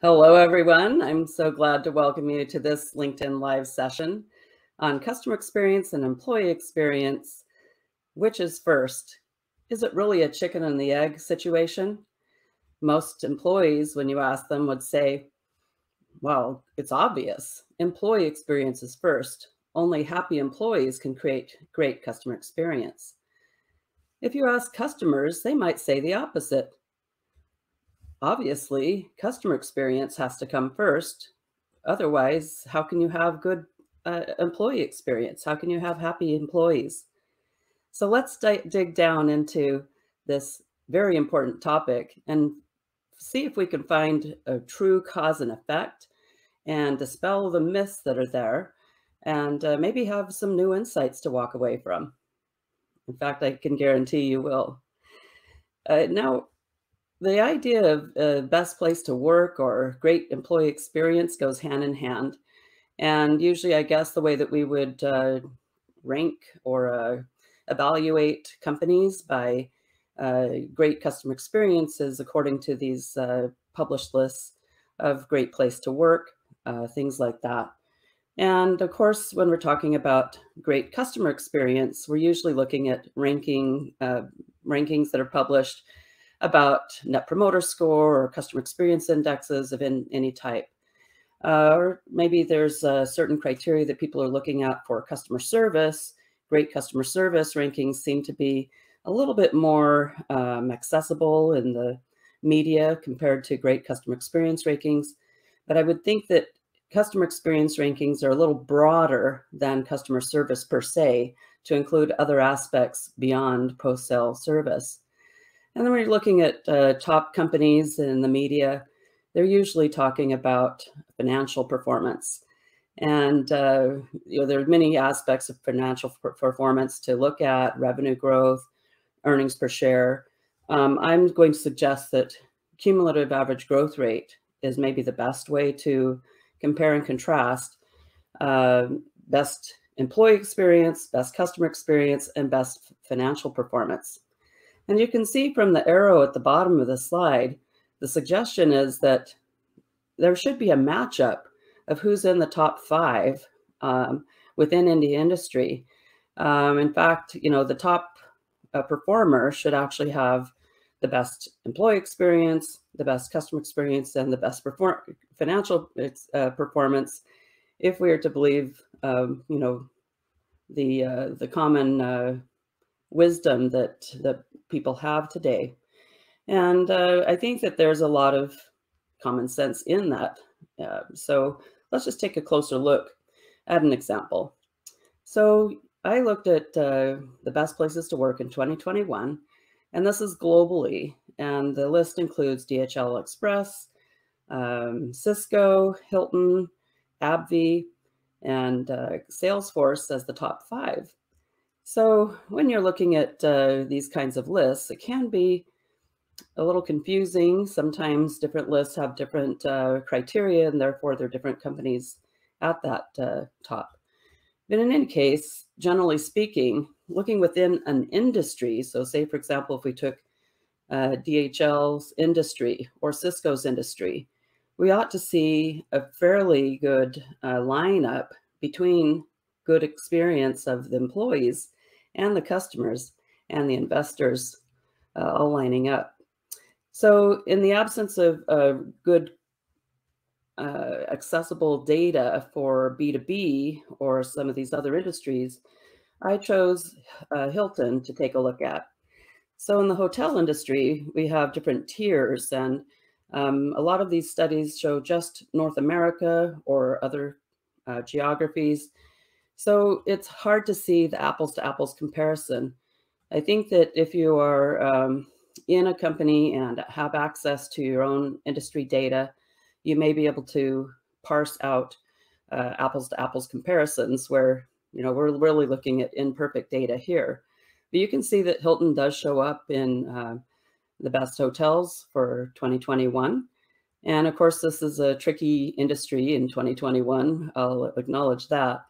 Hello, everyone. I'm so glad to welcome you to this LinkedIn Live session on customer experience and employee experience. Which is first? Is it really a chicken and the egg situation? Most employees, when you ask them, would say, well, it's obvious. Employee experience is first. Only happy employees can create great customer experience. If you ask customers, they might say the opposite obviously customer experience has to come first. Otherwise, how can you have good uh, employee experience? How can you have happy employees? So let's dig down into this very important topic and see if we can find a true cause and effect and dispel the myths that are there and uh, maybe have some new insights to walk away from. In fact, I can guarantee you will. Uh, now, the idea of uh, best place to work or great employee experience goes hand in hand. And usually, I guess the way that we would uh, rank or uh, evaluate companies by uh, great customer experiences according to these uh, published lists of great place to work, uh, things like that. And of course, when we're talking about great customer experience, we're usually looking at ranking rankings that are published about net promoter score or customer experience indexes of in, any type. Uh, or maybe there's a certain criteria that people are looking at for customer service. Great customer service rankings seem to be a little bit more um, accessible in the media compared to great customer experience rankings. But I would think that customer experience rankings are a little broader than customer service per se to include other aspects beyond post-sale service. And then when you're looking at uh, top companies in the media, they're usually talking about financial performance. And uh, you know, there are many aspects of financial performance to look at, revenue growth, earnings per share. Um, I'm going to suggest that cumulative average growth rate is maybe the best way to compare and contrast uh, best employee experience, best customer experience, and best financial performance. And you can see from the arrow at the bottom of the slide, the suggestion is that there should be a matchup of who's in the top five um, within indie industry. Um, in fact, you know, the top uh, performer should actually have the best employee experience, the best customer experience, and the best perform financial uh, performance, if we are to believe, um, you know, the uh, the common uh, wisdom that that people have today. And uh, I think that there's a lot of common sense in that. Uh, so let's just take a closer look at an example. So I looked at uh, the best places to work in 2021, and this is globally. And the list includes DHL Express, um, Cisco, Hilton, AbbVie, and uh, Salesforce as the top five. So when you're looking at uh, these kinds of lists, it can be a little confusing. Sometimes different lists have different uh, criteria and therefore they're different companies at that uh, top. But in any case, generally speaking, looking within an industry, so say for example, if we took uh, DHL's industry or Cisco's industry, we ought to see a fairly good uh, lineup between good experience of the employees and the customers and the investors uh, all lining up. So in the absence of uh, good uh, accessible data for B2B or some of these other industries, I chose uh, Hilton to take a look at. So in the hotel industry, we have different tiers and um, a lot of these studies show just North America or other uh, geographies so it's hard to see the apples to apples comparison. I think that if you are um, in a company and have access to your own industry data, you may be able to parse out uh, apples to apples comparisons where, you know, we're really looking at imperfect data here. But you can see that Hilton does show up in uh, the best hotels for 2021. And of course, this is a tricky industry in 2021. I'll acknowledge that.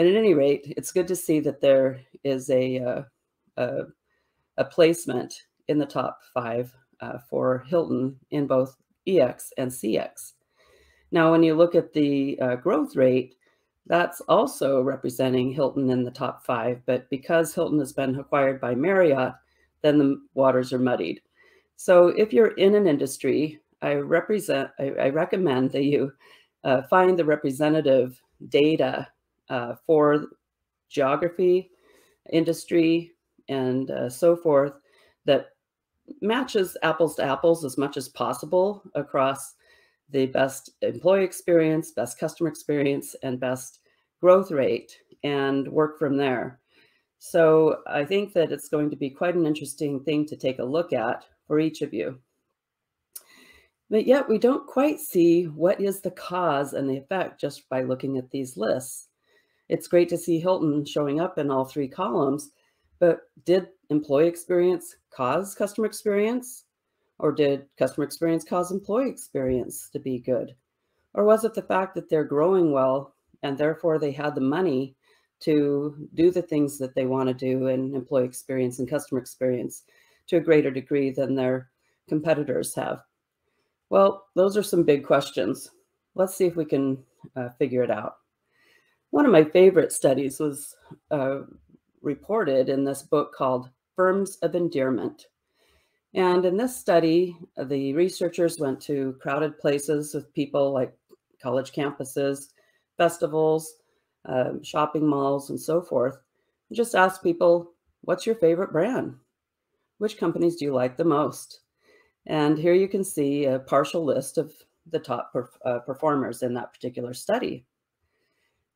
But at any rate, it's good to see that there is a, uh, a, a, placement in the top five uh, for Hilton in both EX and CX. Now, when you look at the uh, growth rate, that's also representing Hilton in the top five. But because Hilton has been acquired by Marriott, then the waters are muddied. So if you're in an industry, I represent, I, I recommend that you uh, find the representative data uh, for geography, industry, and uh, so forth that matches apples to apples as much as possible across the best employee experience, best customer experience, and best growth rate and work from there. So I think that it's going to be quite an interesting thing to take a look at for each of you. But yet we don't quite see what is the cause and the effect just by looking at these lists. It's great to see Hilton showing up in all three columns, but did employee experience cause customer experience? Or did customer experience cause employee experience to be good? Or was it the fact that they're growing well and therefore they had the money to do the things that they want to do in employee experience and customer experience to a greater degree than their competitors have? Well, those are some big questions. Let's see if we can uh, figure it out. One of my favorite studies was uh, reported in this book called Firms of Endearment. And in this study, the researchers went to crowded places with people like college campuses, festivals, um, shopping malls, and so forth. And just asked people, what's your favorite brand? Which companies do you like the most? And here you can see a partial list of the top uh, performers in that particular study.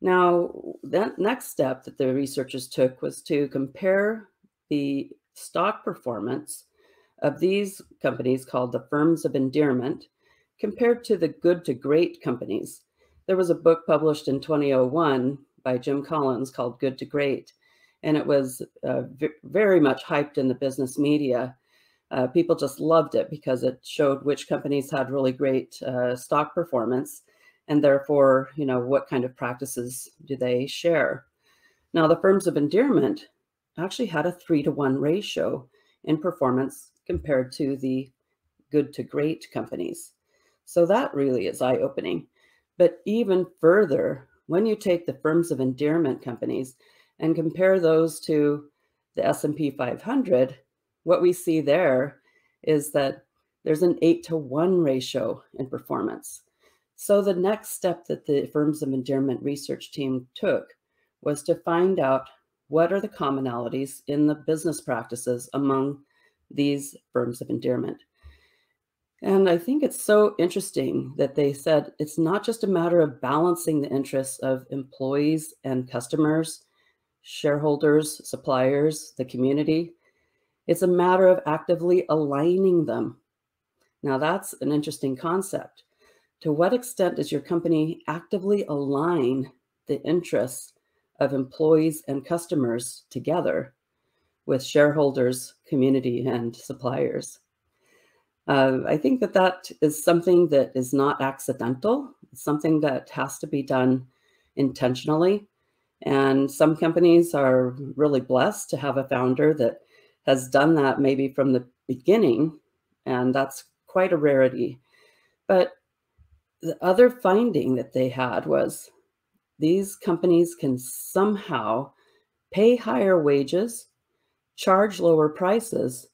Now, that next step that the researchers took was to compare the stock performance of these companies called the firms of endearment compared to the good to great companies. There was a book published in 2001 by Jim Collins called Good to Great, and it was uh, very much hyped in the business media. Uh, people just loved it because it showed which companies had really great uh, stock performance and therefore, you know, what kind of practices do they share? Now, the firms of endearment actually had a three to one ratio in performance compared to the good to great companies. So that really is eye opening. But even further, when you take the firms of endearment companies and compare those to the S&P 500, what we see there is that there's an eight to one ratio in performance. So the next step that the Firms of Endearment research team took was to find out what are the commonalities in the business practices among these firms of endearment. And I think it's so interesting that they said it's not just a matter of balancing the interests of employees and customers, shareholders, suppliers, the community. It's a matter of actively aligning them. Now, that's an interesting concept to what extent does your company actively align the interests of employees and customers together with shareholders, community, and suppliers? Uh, I think that that is something that is not accidental. It's something that has to be done intentionally. And some companies are really blessed to have a founder that has done that maybe from the beginning, and that's quite a rarity. But the other finding that they had was these companies can somehow pay higher wages, charge lower prices,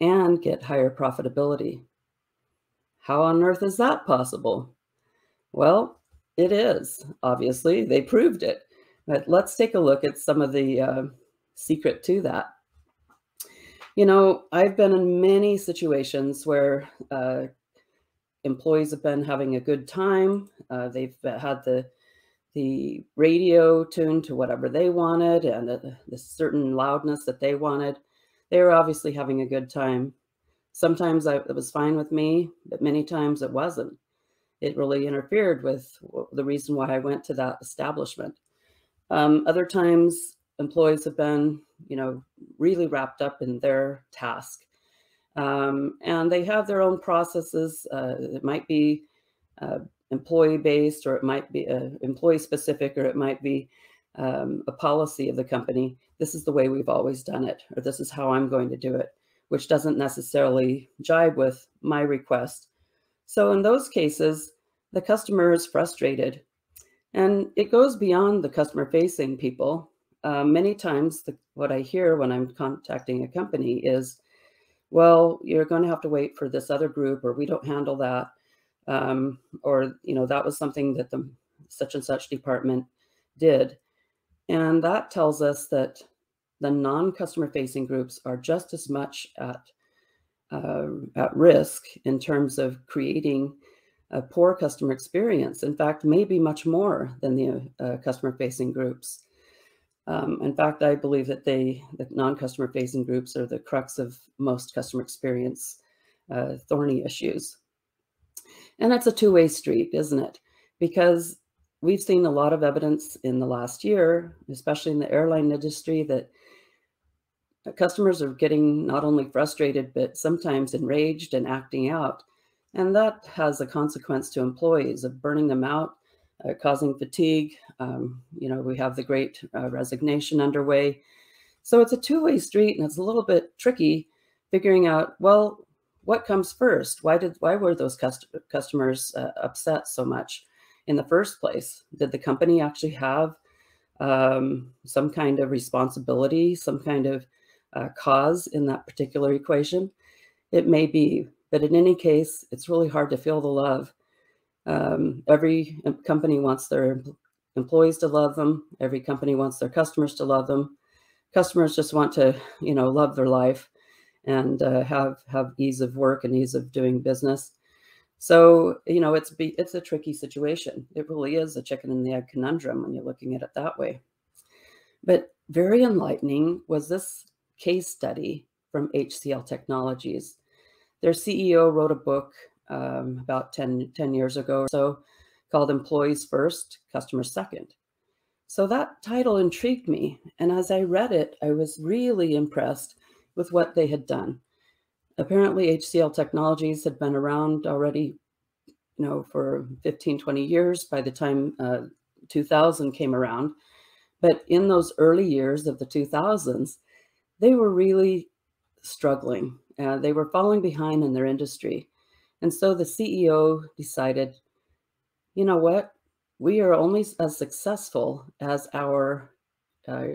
and get higher profitability. How on earth is that possible? Well, it is, obviously. They proved it. But let's take a look at some of the uh, secret to that. You know, I've been in many situations where uh, employees have been having a good time. Uh, they've had the the radio tuned to whatever they wanted and the, the certain loudness that they wanted. They were obviously having a good time. Sometimes I, it was fine with me, but many times it wasn't. It really interfered with the reason why I went to that establishment. Um, other times, employees have been, you know, really wrapped up in their task um, and they have their own processes. Uh, it might be uh, employee based, or it might be uh, employee specific, or it might be um, a policy of the company. This is the way we've always done it, or this is how I'm going to do it, which doesn't necessarily jibe with my request. So in those cases, the customer is frustrated. And it goes beyond the customer facing people. Uh, many times, the, what I hear when I'm contacting a company is, well, you're going to have to wait for this other group, or we don't handle that. Um, or, you know, that was something that the such and such department did. And that tells us that the non-customer facing groups are just as much at, uh, at risk in terms of creating a poor customer experience. In fact, maybe much more than the uh, customer facing groups. Um, in fact, I believe that they, the non-customer facing groups are the crux of most customer experience uh, thorny issues. And that's a two-way street, isn't it? Because we've seen a lot of evidence in the last year, especially in the airline industry, that customers are getting not only frustrated, but sometimes enraged and acting out. And that has a consequence to employees of burning them out, uh, causing fatigue. Um, you know, we have the great uh, resignation underway. So it's a two-way street and it's a little bit tricky figuring out, well, what comes first? Why did why were those cust customers uh, upset so much in the first place? Did the company actually have um, some kind of responsibility, some kind of uh, cause in that particular equation? It may be, but in any case, it's really hard to feel the love. Um, every company wants their employees to love them. Every company wants their customers to love them. Customers just want to, you know, love their life and uh, have have ease of work and ease of doing business. So you know, it's be, it's a tricky situation. It really is a chicken and the egg conundrum when you're looking at it that way. But very enlightening was this case study from HCL Technologies. Their CEO wrote a book um, about 10, 10 years ago or so called Employees First, Customers Second. So that title intrigued me. And as I read it, I was really impressed with what they had done. Apparently, HCL Technologies had been around already, you know, for 15, 20 years by the time uh, 2000 came around. But in those early years of the 2000s, they were really struggling. Uh, they were falling behind in their industry. And so the CEO decided, you know what? We are only as successful as our, uh,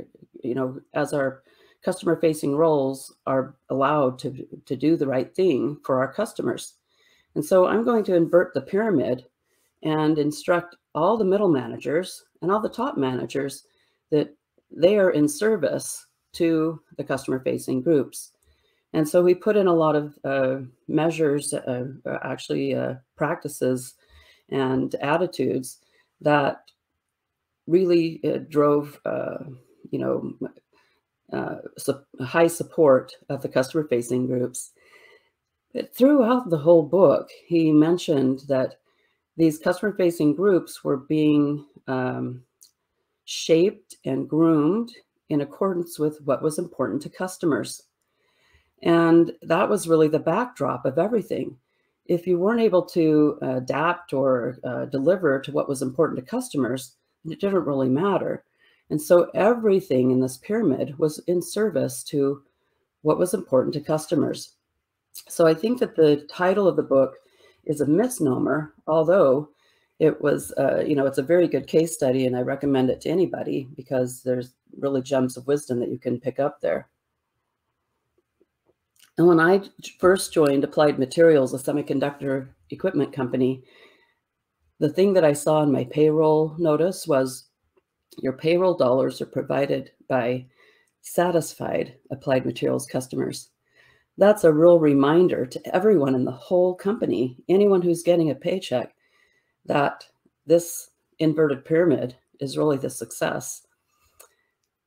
you know, as our customer facing roles are allowed to, to do the right thing for our customers. And so I'm going to invert the pyramid and instruct all the middle managers and all the top managers that they are in service to the customer facing groups. And so we put in a lot of uh, measures, uh, actually uh, practices and attitudes that really uh, drove, uh, you know, uh, su high support of the customer facing groups. But throughout the whole book, he mentioned that these customer facing groups were being um, shaped and groomed in accordance with what was important to customers. And that was really the backdrop of everything. If you weren't able to adapt or uh, deliver to what was important to customers, it didn't really matter. And so everything in this pyramid was in service to what was important to customers. So I think that the title of the book is a misnomer, although it was, uh, you know, it's a very good case study and I recommend it to anybody because there's really gems of wisdom that you can pick up there. And when I first joined Applied Materials, a semiconductor equipment company, the thing that I saw in my payroll notice was your payroll dollars are provided by satisfied applied materials customers. That's a real reminder to everyone in the whole company, anyone who's getting a paycheck, that this inverted pyramid is really the success.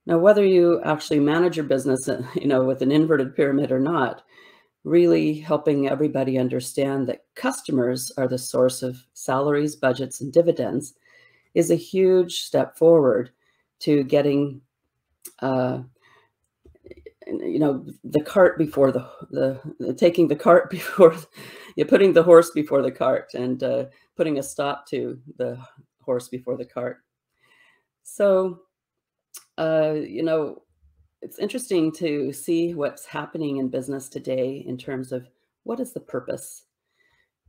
Now, whether you actually manage your business, you know, with an inverted pyramid or not, really helping everybody understand that customers are the source of salaries, budgets, and dividends is a huge step forward to getting, uh, you know, the cart before the, the, the taking the cart before, you're putting the horse before the cart and uh, putting a stop to the horse before the cart. So, uh, you know, it's interesting to see what's happening in business today in terms of what is the purpose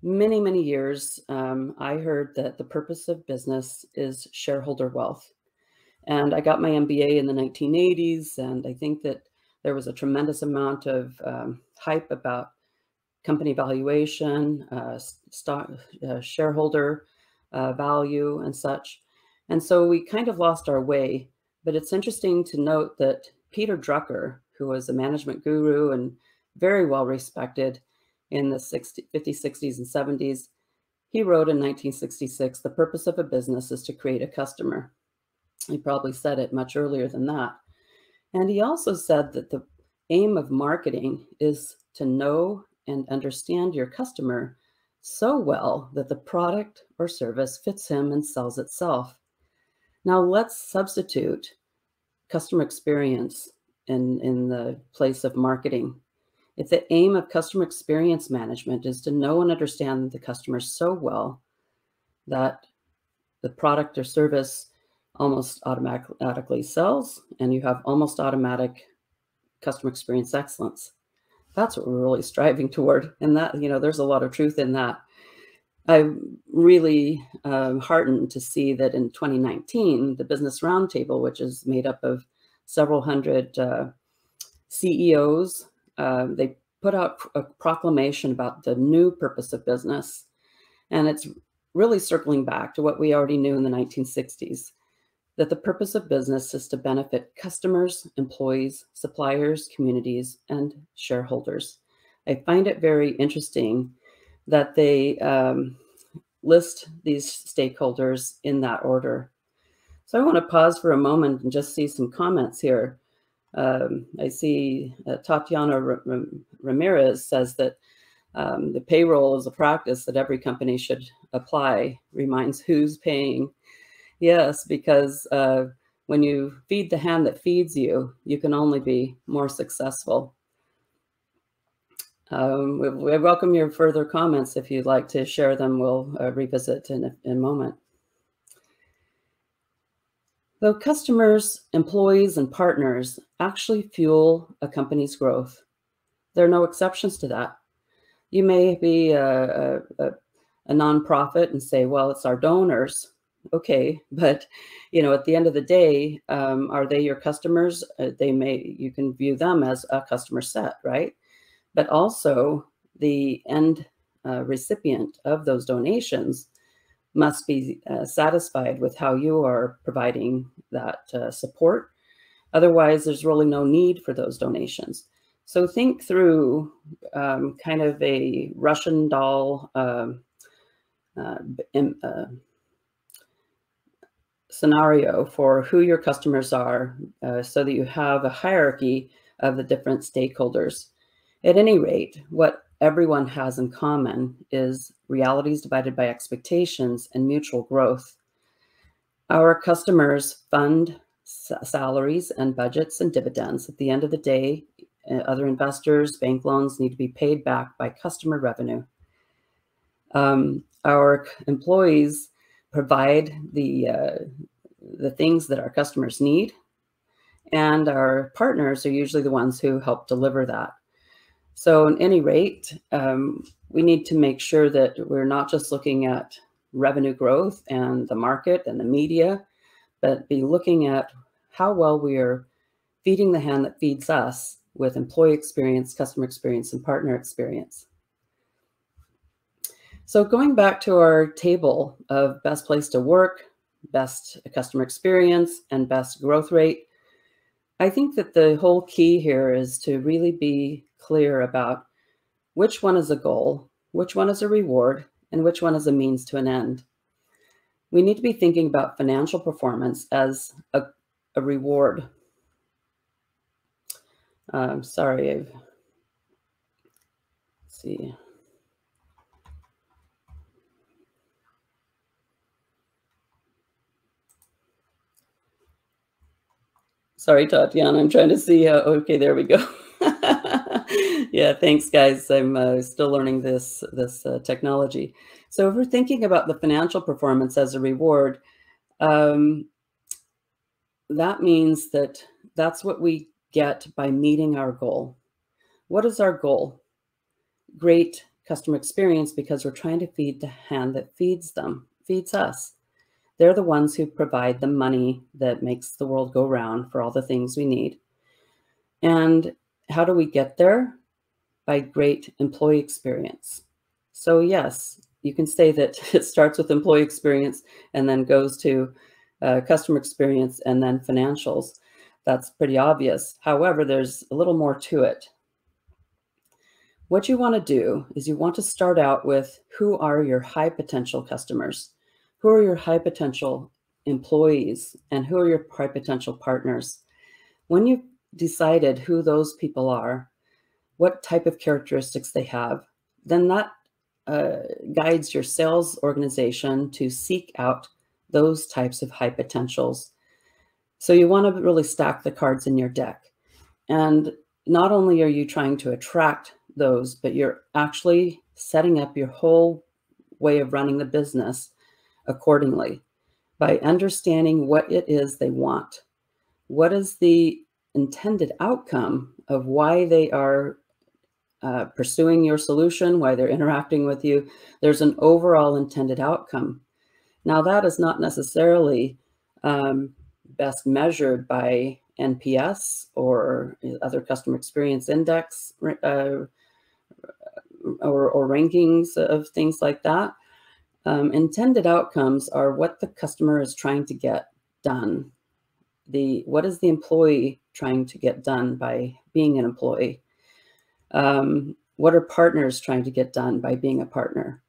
many, many years, um, I heard that the purpose of business is shareholder wealth. And I got my MBA in the 1980s, and I think that there was a tremendous amount of um, hype about company valuation, uh, stock, uh, shareholder uh, value, and such. And so we kind of lost our way. But it's interesting to note that Peter Drucker, who was a management guru and very well respected in the 60, 50s, 60s, and 70s, he wrote in 1966 The purpose of a business is to create a customer. He probably said it much earlier than that. And he also said that the aim of marketing is to know and understand your customer so well that the product or service fits him and sells itself. Now let's substitute customer experience in, in the place of marketing. If the aim of customer experience management is to know and understand the customer so well that the product or service almost automatically sells and you have almost automatic customer experience excellence. That's what we're really striving toward. And that, you know, there's a lot of truth in that. I'm really um, heartened to see that in 2019, the Business Roundtable, which is made up of several hundred uh, CEOs, uh, they put out a proclamation about the new purpose of business. And it's really circling back to what we already knew in the 1960s that the purpose of business is to benefit customers, employees, suppliers, communities, and shareholders. I find it very interesting that they um, list these stakeholders in that order. So I want to pause for a moment and just see some comments here. Um, I see uh, Tatiana R Ramirez says that um, the payroll is a practice that every company should apply, reminds who's paying Yes, because uh, when you feed the hand that feeds you, you can only be more successful. Um, we, we, welcome your further comments. If you'd like to share them, we'll uh, revisit in a, in a moment. Though customers, employees, and partners actually fuel a company's growth, there are no exceptions to that. You may be a, a, a nonprofit and say, well, it's our donors okay but you know at the end of the day um, are they your customers uh, they may you can view them as a customer set right but also the end uh, recipient of those donations must be uh, satisfied with how you are providing that uh, support otherwise there's really no need for those donations so think through um, kind of a russian doll um, uh, uh, scenario for who your customers are uh, so that you have a hierarchy of the different stakeholders. At any rate, what everyone has in common is realities divided by expectations and mutual growth. Our customers fund salaries and budgets and dividends. At the end of the day, uh, other investors, bank loans need to be paid back by customer revenue. Um, our employees provide the uh, the things that our customers need, and our partners are usually the ones who help deliver that. So, at any rate, um, we need to make sure that we're not just looking at revenue growth and the market and the media, but be looking at how well we are feeding the hand that feeds us with employee experience, customer experience, and partner experience. So going back to our table of best place to work, best customer experience, and best growth rate, I think that the whole key here is to really be clear about which one is a goal, which one is a reward, and which one is a means to an end. We need to be thinking about financial performance as a, a reward. Um, sorry, I've, see. Sorry, Tatiana. I'm trying to see how. Okay, there we go. yeah, thanks, guys. I'm uh, still learning this this uh, technology. So if we're thinking about the financial performance as a reward, um, that means that that's what we get by meeting our goal. What is our goal? Great customer experience because we're trying to feed the hand that feeds them, feeds us. They're the ones who provide the money that makes the world go round for all the things we need. And how do we get there? By great employee experience. So, yes, you can say that it starts with employee experience and then goes to uh, customer experience and then financials. That's pretty obvious. However, there's a little more to it. What you want to do is you want to start out with who are your high potential customers? Who are your high potential employees? And who are your high potential partners? When you've decided who those people are, what type of characteristics they have, then that uh, guides your sales organization to seek out those types of high potentials. So you want to really stack the cards in your deck. And not only are you trying to attract those, but you're actually setting up your whole way of running the business accordingly by understanding what it is they want. What is the intended outcome of why they are uh, pursuing your solution, why they're interacting with you? There's an overall intended outcome. Now, that is not necessarily um, best measured by NPS or other customer experience index uh, or, or rankings of things like that. Um, intended outcomes are what the customer is trying to get done. The what is the employee trying to get done by being an employee? Um, what are partners trying to get done by being a partner?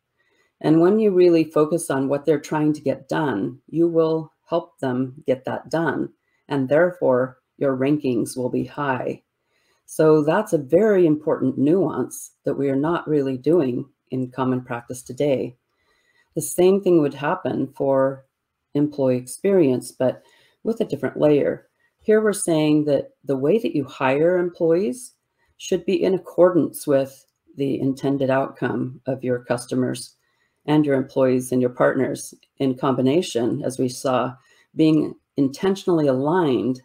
And when you really focus on what they're trying to get done, you will help them get that done. And therefore, your rankings will be high so that's a very important nuance that we are not really doing in common practice today. The same thing would happen for employee experience, but with a different layer. Here we're saying that the way that you hire employees should be in accordance with the intended outcome of your customers and your employees and your partners in combination, as we saw, being intentionally aligned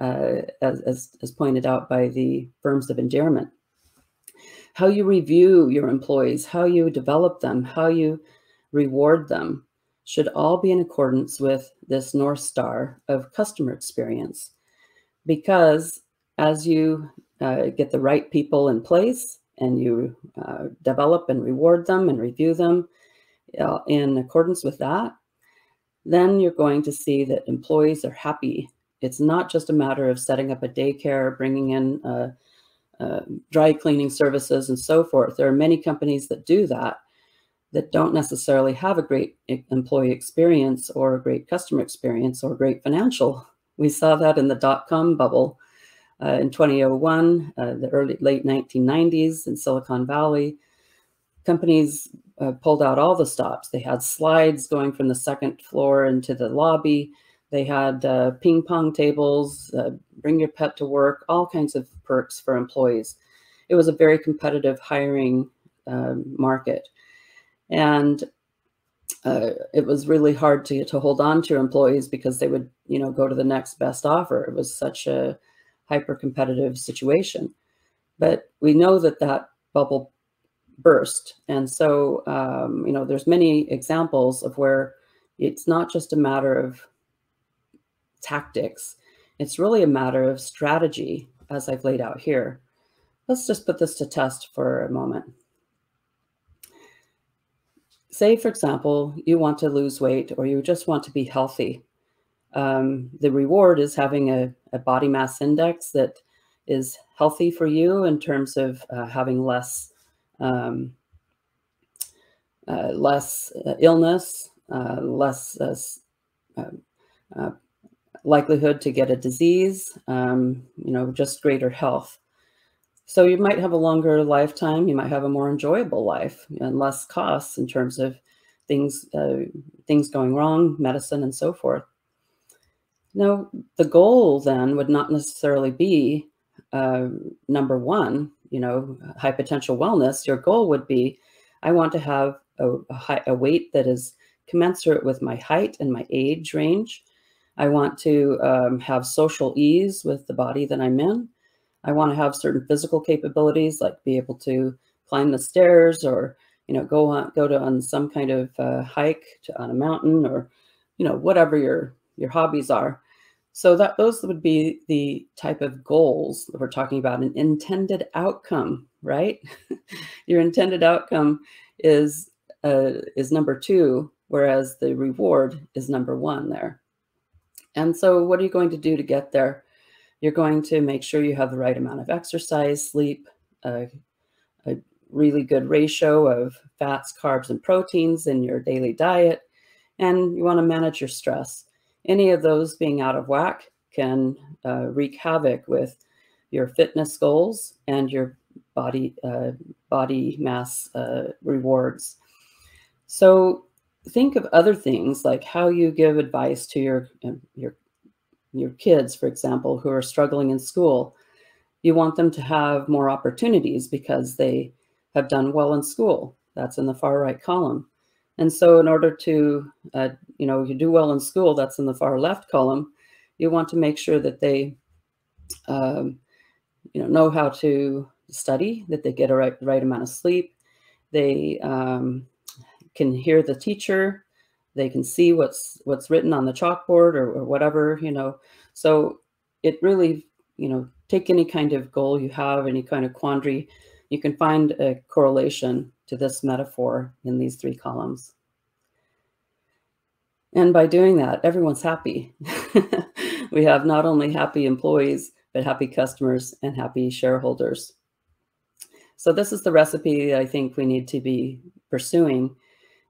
uh, as, as, as pointed out by the firms of endearment. How you review your employees, how you develop them, how you reward them should all be in accordance with this North Star of customer experience. Because as you uh, get the right people in place and you uh, develop and reward them and review them uh, in accordance with that, then you're going to see that employees are happy it's not just a matter of setting up a daycare, bringing in uh, uh, dry cleaning services and so forth. There are many companies that do that that don't necessarily have a great employee experience or a great customer experience or great financial. We saw that in the dot-com bubble uh, in 2001, uh, the early late 1990s in Silicon Valley. Companies uh, pulled out all the stops. They had slides going from the second floor into the lobby. They had uh, ping pong tables, uh, bring your pet to work, all kinds of perks for employees. It was a very competitive hiring uh, market. And uh, it was really hard to, to hold on to employees because they would, you know, go to the next best offer. It was such a hyper competitive situation. But we know that that bubble burst. And so, um, you know, there's many examples of where it's not just a matter of tactics. It's really a matter of strategy, as I've laid out here. Let's just put this to test for a moment. Say, for example, you want to lose weight or you just want to be healthy. Um, the reward is having a, a, body mass index that is healthy for you in terms of uh, having less um, uh, less uh, illness, uh, less uh, uh, likelihood to get a disease, um, you know, just greater health. So you might have a longer lifetime, you might have a more enjoyable life and less costs in terms of things, uh, things going wrong, medicine and so forth. Now, the goal then would not necessarily be uh, number one, you know, high potential wellness. Your goal would be, I want to have a, a, high, a weight that is commensurate with my height and my age range. I want to um, have social ease with the body that I'm in. I want to have certain physical capabilities, like be able to climb the stairs or you know go on go to on some kind of uh, hike to, on a mountain or you know whatever your your hobbies are. So that those would be the type of goals that we're talking about. An intended outcome right? Your intended outcome is uh, is number two whereas the reward is number one there. And so what are you going to do to get there you're going to make sure you have the right amount of exercise sleep uh, a really good ratio of fats, carbs, and proteins in your daily diet. And you want to manage your stress. Any of those being out of whack can uh, wreak havoc with your fitness goals and your body uh, body mass uh, rewards. So think of other things like how you give advice to your um, your your kids, for example, who are struggling in school. You want them to have more opportunities because they have done well in school. That's in the far right column. And so in order to, uh, you know, you do well in school, that's in the far left column, you want to make sure that they, um, you know, know how to study, that they get a right, right amount of sleep, they um, can hear the teacher, they can see what's what's written on the chalkboard or, or whatever, you know. So it really, you know, take any kind of goal you have, any kind of quandary, you can find a correlation to this metaphor in these three columns. And by doing that, everyone's happy. we have not only happy employees, but happy customers and happy shareholders. So this is the recipe I think we need to be pursuing.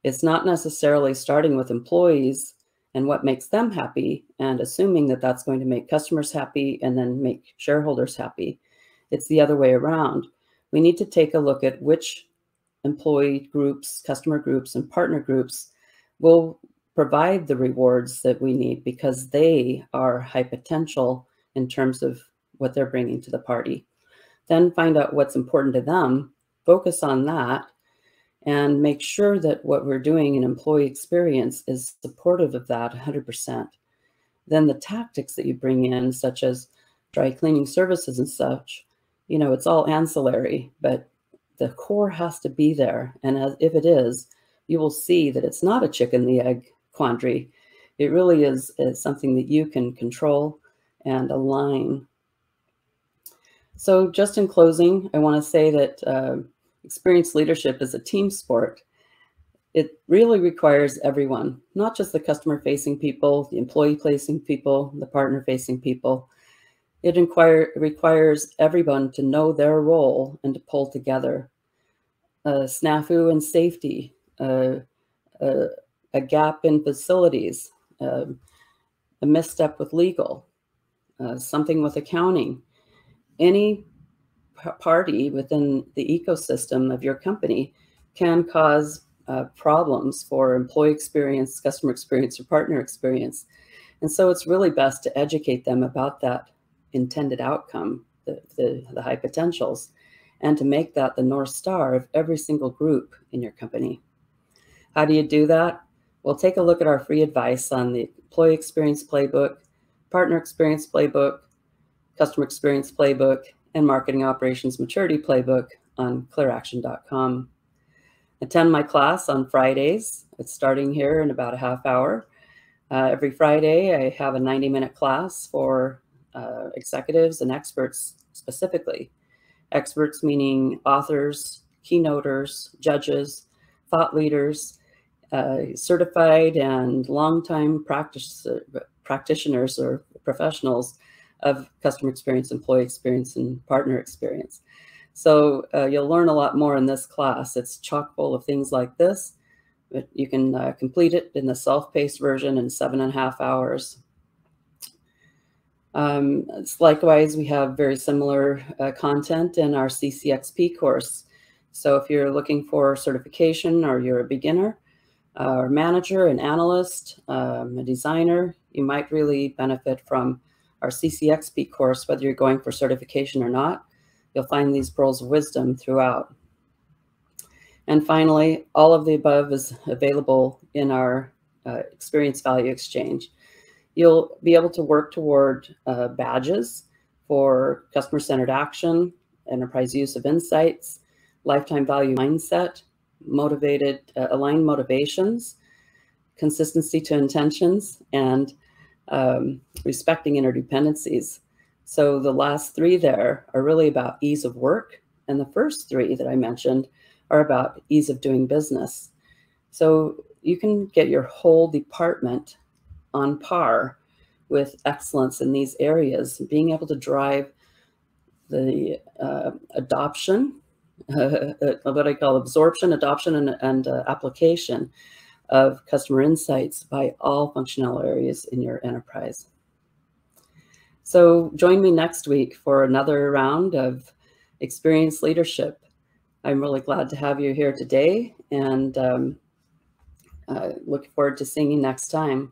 It's not necessarily starting with employees and what makes them happy and assuming that that's going to make customers happy and then make shareholders happy. It's the other way around we need to take a look at which employee groups, customer groups, and partner groups will provide the rewards that we need because they are high potential in terms of what they're bringing to the party. Then find out what's important to them, focus on that, and make sure that what we're doing in employee experience is supportive of that 100%. Then the tactics that you bring in, such as dry cleaning services and such, you know, it's all ancillary, but the core has to be there. And as, if it is, you will see that it's not a chicken the egg quandary. It really is, is something that you can control and align. So just in closing, I want to say that uh, experienced leadership is a team sport. It really requires everyone, not just the customer facing people, the employee facing people, the partner facing people, it inquire, requires everyone to know their role and to pull together. A snafu in safety, uh, uh, a gap in facilities, uh, a misstep with legal, uh, something with accounting. Any party within the ecosystem of your company can cause uh, problems for employee experience, customer experience, or partner experience. And so it's really best to educate them about that intended outcome, the, the, the high potentials, and to make that the North Star of every single group in your company. How do you do that? Well, take a look at our free advice on the Employee Experience Playbook, Partner Experience Playbook, Customer Experience Playbook, and Marketing Operations Maturity Playbook on clearaction.com. Attend my class on Fridays. It's starting here in about a half hour. Uh, every Friday, I have a 90 minute class for uh, executives and experts specifically. Experts meaning authors, keynoters, judges, thought leaders, uh, certified and longtime practice, practitioners or professionals of customer experience, employee experience, and partner experience. So uh, you'll learn a lot more in this class. It's chock full of things like this. But you can uh, complete it in the self-paced version in seven and a half hours. Um, likewise, we have very similar uh, content in our CCXP course. So if you're looking for certification or you're a beginner uh, or manager, an analyst, um, a designer, you might really benefit from our CCXP course, whether you're going for certification or not. You'll find these pearls of wisdom throughout. And finally, all of the above is available in our uh, Experience Value Exchange. You'll be able to work toward uh, badges for customer-centered action, enterprise use of insights, lifetime value mindset, motivated, uh, aligned motivations, consistency to intentions, and um, respecting interdependencies. So the last three there are really about ease of work. And the first three that I mentioned are about ease of doing business. So you can get your whole department on par with excellence in these areas, being able to drive the uh, adoption, uh, what I call absorption, adoption, and, and uh, application of customer insights by all functional areas in your enterprise. So join me next week for another round of experience leadership. I'm really glad to have you here today and um, uh, look forward to seeing you next time.